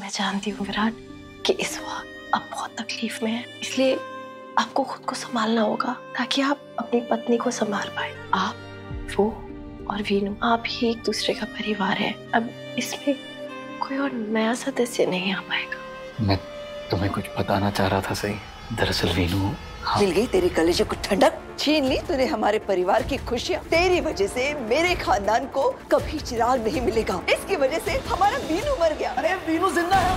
मैं जानती हूँ विराट कि इस वक्त आप बहुत तकलीफ़ में हैं, इसलिए आपको खुद को संभालना होगा ताकि आप अपनी पत्नी को संभाल पाए। आप, वो और वीनू, आप ही एक दूसरे का परिवार है। अब इसमें कोई और नया सदस्य नहीं आ पाएगा। मैं तुम्हें कुछ बताना चाह रहा था, सही? दरअसल वीनू हाँ। मिल गई तेरे कलेजे को ठंडक। छीन ली तूने हमारे परिवार की खुशियाँ। तेरी वजह से मेरे खानदान को कभी चिराग नहीं मिलेगा। इसकी वजह से हमारा बीनू मर गया। अरे बीनू ज़िंदा है